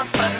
Bum, ba,